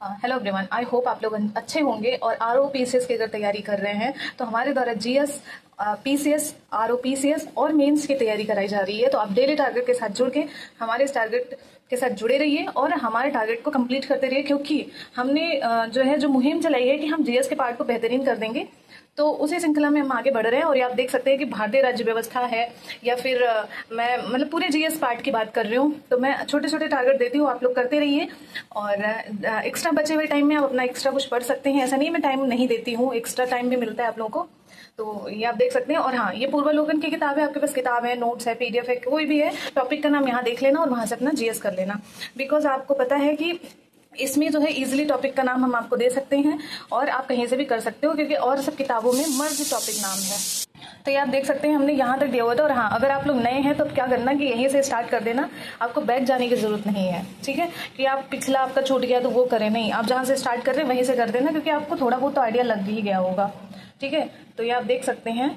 Hello everyone I hope आप लोग अच्छे होंगे और R O P C S की अगर तैयारी कर रहे हैं तो हमारे द्वारा G S P C S R O P C S और मेंस की तैयारी कराई जा रही है। तो आप डेली टारगेट के साथ जुड़ के हमारे इस टारगेट के साथ जुड़े रहिए और हमारे टारगेट को कंप्लीट करते रहिए, क्योंकि हमने जो है, जो मुहिम चलाई है कि हम जीएस के पार्ट को बेहतरीन कर देंगे। तो उसी श्रृंखला में हम आगे बढ़ रहे हैं और ये आप देख सकते हैं कि भारतीय राज्य व्यवस्था है या फिर मैं मतलब पूरे जीएस पार्ट की बात कर रही हूँ तो मैं छोटे छोटे टारगेट देती हूँ, आप लोग करते रहिए। और एक्स्ट्रा बचे हुए टाइम में आप अपना एक्स्ट्रा कुछ पढ़ सकते हैं, ऐसा नहीं मैं टाइम नहीं देती हूँ एक्स्ट्रा टाइम भी मिलता है आप लोगों को। तो ये आप देख सकते हैं, और हाँ ये पूर्वालोकन की किताब है, आपके पास किताब है नोट्स है पीडीएफ है, कोई भी है टॉपिक का नाम यहाँ देख लेना और वहाँ से अपना जीएस कर लेना। बिकॉज़ आपको पता है कि इसमें जो है इजिली टॉपिक का नाम हम आपको दे सकते हैं और आप कहीं से भी कर सकते हो, क्योंकि और सब किताबों में मर्ज टॉपिक नाम है। तो ये आप देख सकते हैं, हमने यहाँ तक दिया हुआ था और हाँ अगर आप लोग नए हैं तो क्या करना कि यहीं से स्टार्ट कर देना, आपको बैक जाने की ज़रूरत नहीं है, ठीक है? कि आप पिछला आपका छूट गया तो वो करें, नहीं, आप जहाँ से स्टार्ट कर रहे हैं वहीं से कर देना, क्योंकि आपको थोड़ा बहुत तो आइडिया लग ही गया होगा, ठीक है? तो ये आप देख सकते हैं।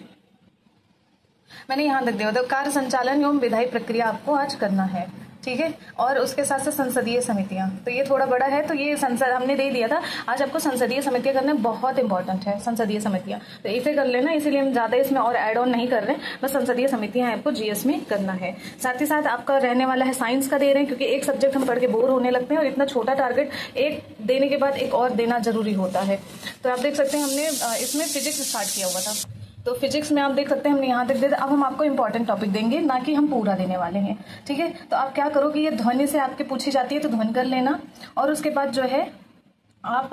मैंने यहाँ तक दिया हुआ था, कार्य संचालन एवं विधायी प्रक्रिया आपको आज करना है। ठीक है? और उसके साथ साथ संसदीय समितियाँ। तो ये थोड़ा बड़ा है तो ये संसद हमने दे दिया था। आज आपको संसदीय समितियाँ करना बहुत इंपॉर्टेंट है, संसदीय समितियाँ। तो इसे कर लेना, इसीलिए हम ज़्यादा इसमें और एड ऑन नहीं कर रहे हैं। बस संसदीय समितियाँ आपको जीएस में करना है। साथ ही साथ आपका रहने वाला है साइंस का दे रहे हैं, क्योंकि एक सब्जेक्ट हम पढ़ के बोर होने लगते हैं और इतना छोटा टारगेट एक देने के बाद एक और देना ज़रूरी होता है। तो आप देख सकते हैं हमने इसमें फिजिक्स स्टार्ट किया हुआ था। तो फिजिक्स में आप देख सकते हैं, हमने यहाँ तक दे अब हम आपको इंपॉर्टेंट टॉपिक देंगे, ना कि हम पूरा देने वाले हैं, ठीक है? तो आप क्या करोगे, ये ध्वनि से आपके पूछी जाती है तो ध्वनि कर लेना। और उसके बाद जो है आप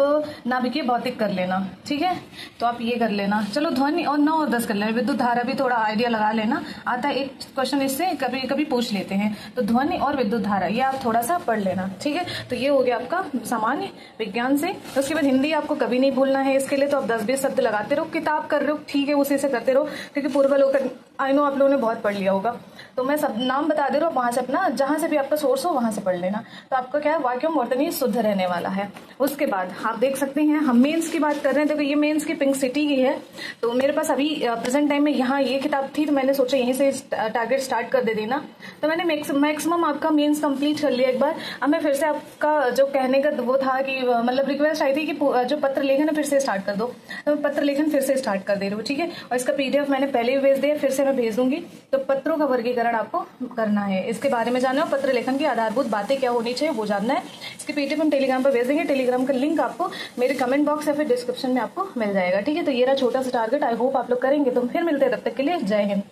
नाभिकीय भौतिक कर लेना, ठीक है? तो आप ये कर लेना। चलो, ध्वनि और नौ और दस कर लेना। विद्युत धारा भी थोड़ा आइडिया लगा लेना। आता है एक क्वेश्चन इससे, कभी कभी पूछ लेते हैं। तो ध्वनि और विद्युत धारा ये आप थोड़ा सा पढ़ लेना, ठीक है? तो ये हो गया आपका सामान्य विज्ञान से। तो उसके बाद हिंदी आपको कभी नहीं भूलना है इसके लिए तो आप दस बीस शब्द लगाते रहो। किताब कर रहे हो, ठीक है, उसी से करते रहो। क्योंकि पूर्व लोग आई नो आप लोगों ने बहुत पढ़ लिया होगा। तो मैं सब नाम बता दे रहा हूँ वहाँ से अपना, जहाँ से भी आपका सोर्स हो, वहाँ से पढ़ लेना। तो आपका क्या है वाक्यम वर्तनी शुद्ध रहने वाला है। उसके बाद आप देख सकते हैं, हम मेन्स की बात कर रहे हैं। देखो, ये मेन्स की पिंक सिटी की है। तो मेरे पास अभी प्रेजेंट टाइम में यहाँ ये किताब थी तो मैंने सोचा यहीं से टारगेट स्टार्ट कर दे देना। तो मैंने मैक्सिमम आपका मेन्स कंप्लीट कर लिया एक बार। अब मैं फिर से आपका जो कहने का वो था कि मतलब रिक्वेस्ट आई थी कि जो पत्र लेखन है, फिर से स्टार्ट कर दो। तो मैं पत्र लेखन फिर से स्टार्ट कर दे रही हूँ, ठीक है? और इसका पीडीएफ मैंने पहले भी भेज दिया, फिर से मैं भेज दूँगी। तो पत्रों का वर्गीकरण आपको करना है। इसके बारे में जानना है पत्र लेखन की आधारभूत बातें क्या होनी चाहिए वो जानना है। इसके पीडीएफ हम टेलीग्राम पर भेज देंगे। टेलीग्राम का लिंक आपको मेरे कमेंट बॉक्स या फिर डिस्क्रिप्शन में आपको मिल जाएगा। ठीक है तो ये रहा छोटा सा टारगेट आई होप आप लोग करेंगे तो फिर मिलते हैं। तब तक के लिए जय हिंद।